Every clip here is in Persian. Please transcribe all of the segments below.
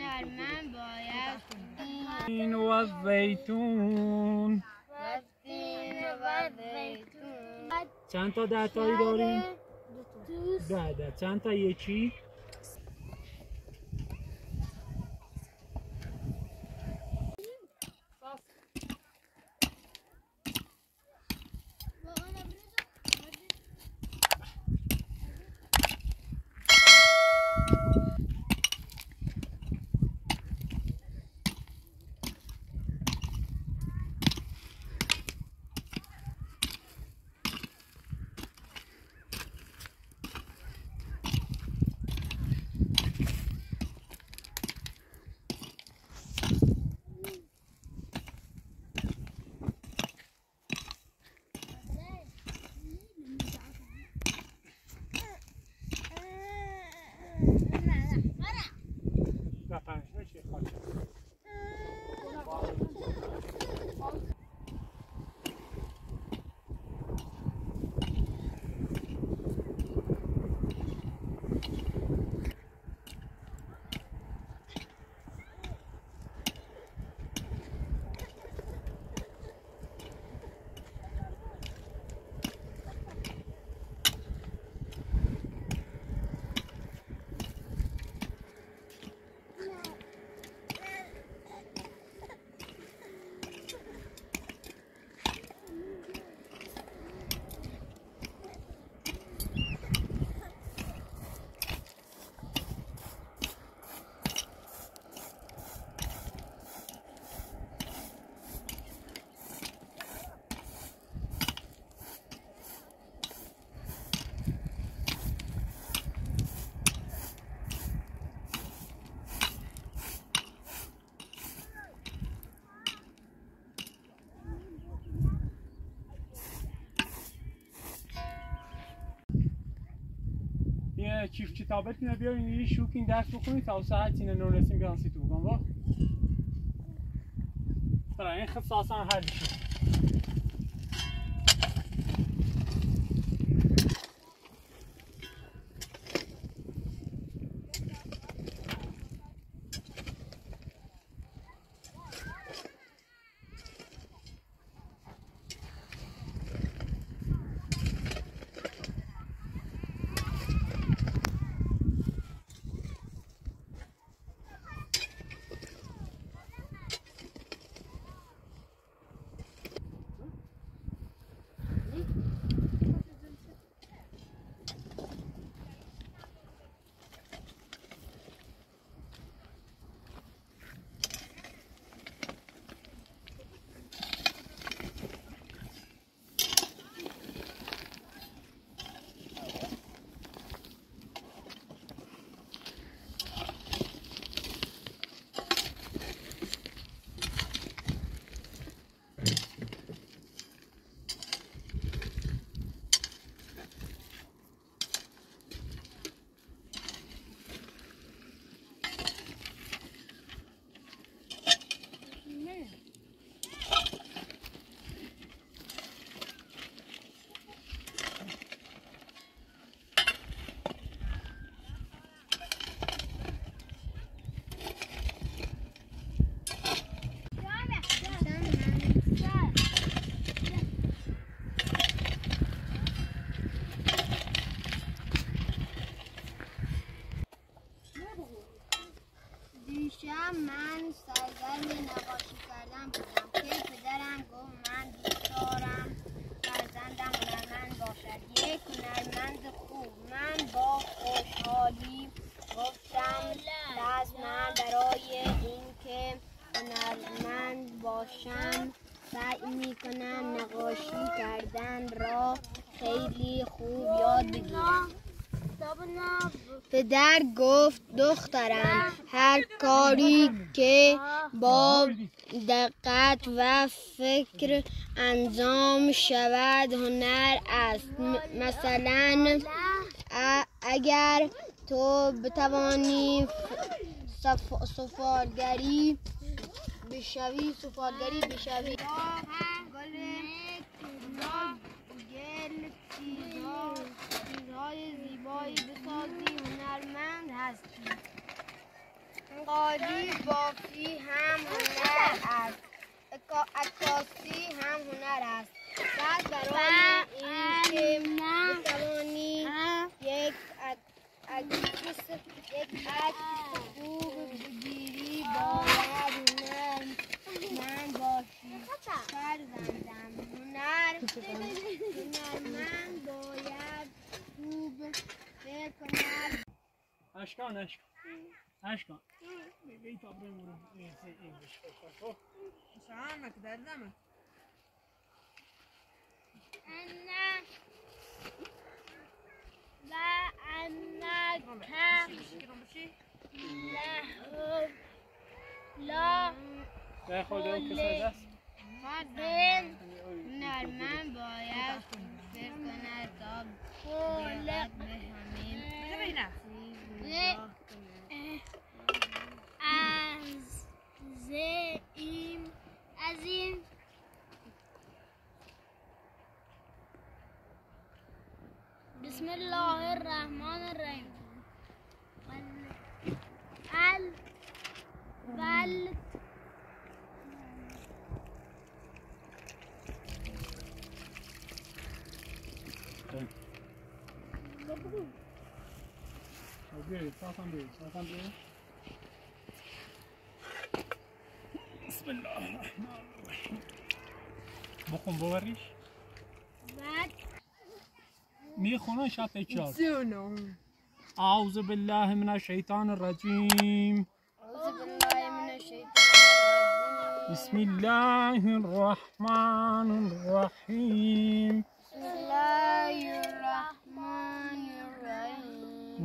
هنرمند باید این و زیتون تین و زیتون چند تا دهتایی داریم؟ ده ده چند تا یکی؟ چیف کتابت اینو بیارین یه شوکین درس بخونید تا ساعت اینو نورسیم بیان سی تو بگم با برای این خیلی آسان حل میشه دیشب من سرگرم نقاشی کردن بودم که پدرم گفت من دوست دارم فرزندم هنرمند باشد یک هنرمند خوب. من با خوشحالی گفتم دست من برای اینکه هنرمند باشم سعی می‌کنم نقاشی کردن را خیلی خوب یاد بگیرم. پدر گفت دخترم هر کاری که با دقت و فکر انجام شود هنر است. مثلا اگر تو بتوانی سفالگری بشوی سفالگری بشوی. گل گل هنرمند قالی بافی هم هنر است. اکا- عکاسی هم هنر است. پس برای اینکه بتوانی یک عک- عکس یک عکس خوب بگیری باید هنرمند باشی. فرزندم هنر هنرمند باید خوب فکر کند اشکان اشکان اشکان بی تا بمونه این این بشه سلامك ده دمك أن وأنك له لا به خدا کسا دست بین هنرمند باید فکر کند تا بیاید به همین ببینم אז זה אם, אז אם بسم الله الرحمن الرحيم بل بل بسم الله الرحمن الرحيم بقوم بوريش بعد ميخونان شات اتشار أعوذ بالله من الشيطان الرجيم أعوذ بالله من الشيطان الرجيم بسم الله الرحمن الرحيم بسم الله الرحمن الرحيم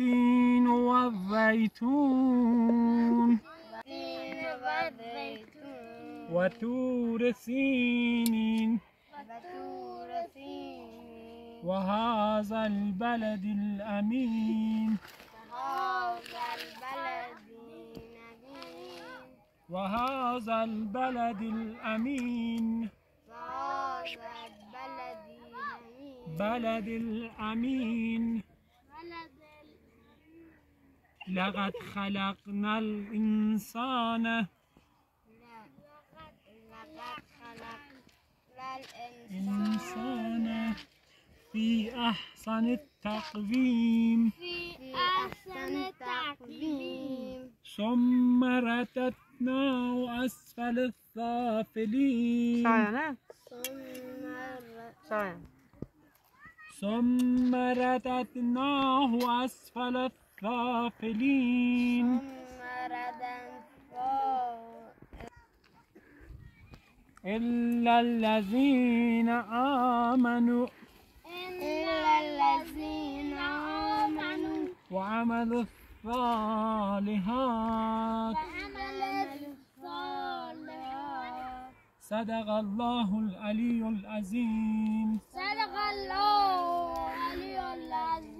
والتين والزيتون. وتور سينين. وهذا البلد الأمين. وهذا البلد الأمين. بلد الأمين. لقد خلقنا الإنسان. لقد خلقنا الإنسان إنسان. في أحسن التقويم. في أحسن تقويم ثم رددناه أسفل السافلين ثم رددناه أسفل رددناه إلا الذين آمنوا إلا الذين آمنوا. وعملوا الصالحات. صدق الله العلي العظيم. صدق الله العلي العظيم.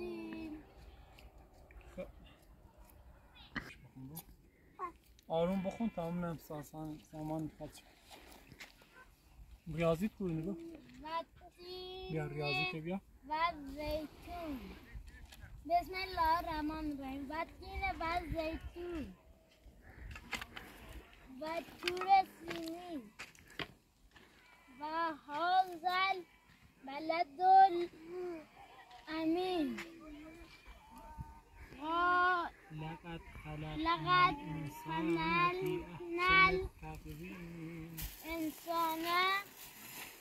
آروم بخون تمام نم ساسان سامان می‌خواد ریاضیت کوی نگو بیا ریاضی که بیا. والزيتون بسم الله الرحمن الرحيم والتين والزيتون والطور سينين وهذا البلد الأمين و- لقد خلقنا الإنسان في أحسن التقويم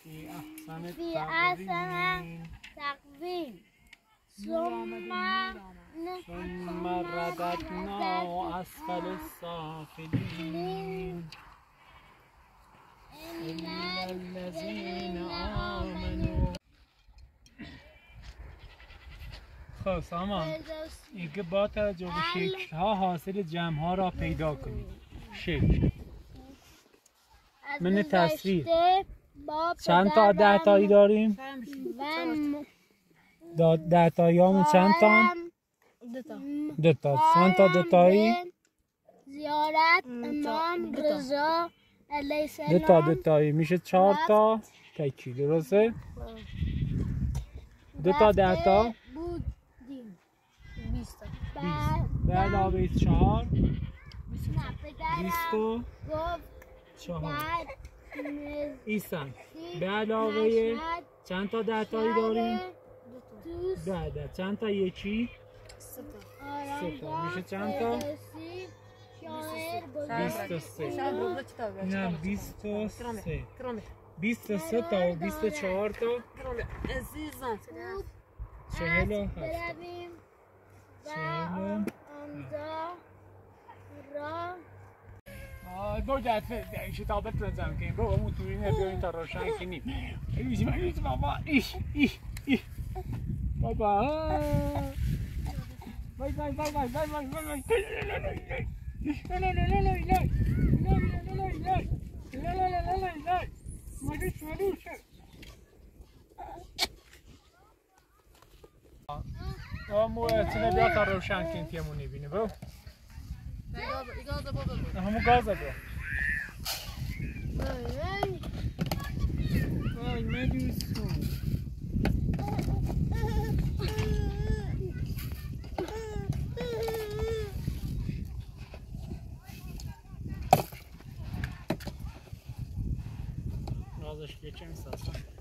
في أحسن في أحسن التقويم تقويم ثم ثم رددناه أسفل السافلين إلا الذين آمنوا خب سامان اینکه با توجه به شکل ها حاصل جمع ها را پیدا کنید. شکل. من تصویر. چند تا ده تایی داریم؟ دا- ده تایی همون چند تا؟ دو تا. چند تا دو تایی؟ زیارت امام رضا علیه دو تا دو السلام. تایی. میشه چهار تا؟ تکی. درسته؟ دو تا ده تا؟ بودیم به علاوه 24 20 چهار. ایسان به علاوه چند تا دهتایی داریم؟ ده ده. چند تا؟ یکی؟ سه میشه چند تا؟ بیست و سه. نه بیست و سه. بیست و سه تا و بیست و چهار تا. چهل و Bogyát és itt a betlenzenként, bó, mutu, ne bőjt arra senki nem. Üzi meg, üzi baba, is, is, is. Baba. Vaj, vaj, vaj, vaj, vaj, vaj, vaj, vaj. Laj, laj, laj, laj, laj. Laj, laj, laj, laj. Laj, laj, laj, laj. Madusz, madusz. مو تنه بیا تا روشن کن تیمو نبینه بو گازه بو همو گازه بو وای مجوسو Azıcık geçer misin Hasan?